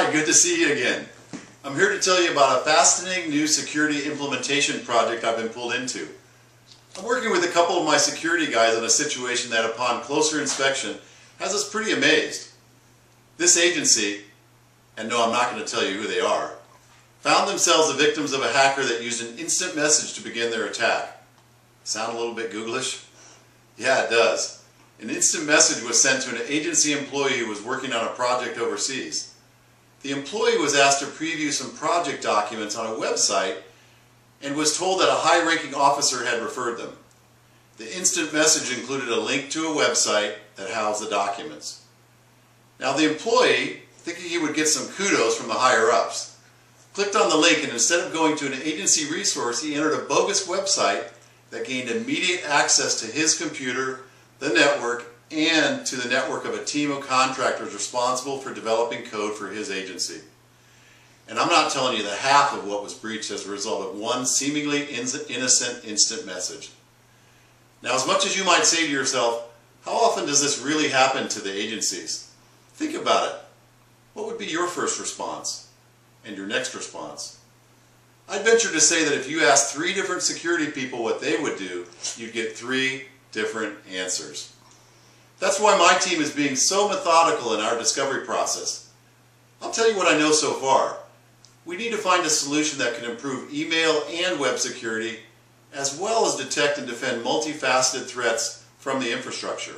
Hi, good to see you again. I'm here to tell you about a fascinating new security implementation project I've been pulled into. I'm working with a couple of my security guys on a situation that upon closer inspection has us pretty amazed. This agency, and no I'm not going to tell you who they are, found themselves the victims of a hacker that used an instant message to begin their attack. Sound a little bit Googlish? Yeah, it does. An instant message was sent to an agency employee who was working on a project overseas. The employee was asked to preview some project documents on a website and was told that a high-ranking officer had referred them. The instant message included a link to a website that housed the documents. Now the employee, thinking he would get some kudos from the higher-ups, clicked on the link and instead of going to an agency resource, he entered a bogus website that gained immediate access to his computer the network, and to the network of a team of contractors responsible for developing code for his agency. And I'm not telling you the half of what was breached as a result of one seemingly innocent instant message. Now, as much as you might say to yourself, how often does this really happen to the agencies? Think about it. What would be your first response and your next response? I'd venture to say that if you asked three different security people what they would do, you'd get three different answers. That's why my team is being so methodical in our discovery process. I'll tell you what I know so far. We need to find a solution that can improve email and web security, as well as detect and defend multifaceted threats from the infrastructure.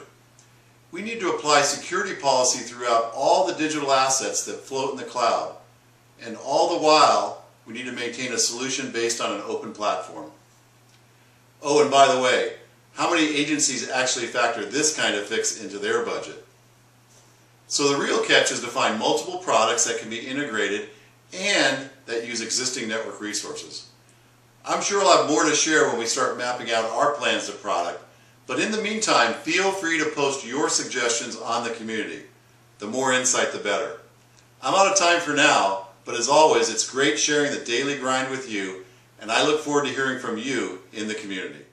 We need to apply security policy throughout all the digital assets that float in the cloud. And all the while, we need to maintain a solution based on an open platform. Oh, and by the way, how many agencies actually factor this kind of fix into their budget? So the real catch is to find multiple products that can be integrated and that use existing network resources. I'm sure I'll have more to share when we start mapping out our plans to product, but in the meantime, feel free to post your suggestions on the community. The more insight, the better. I'm out of time for now, but as always, it's great sharing the daily grind with you, and I look forward to hearing from you in the community.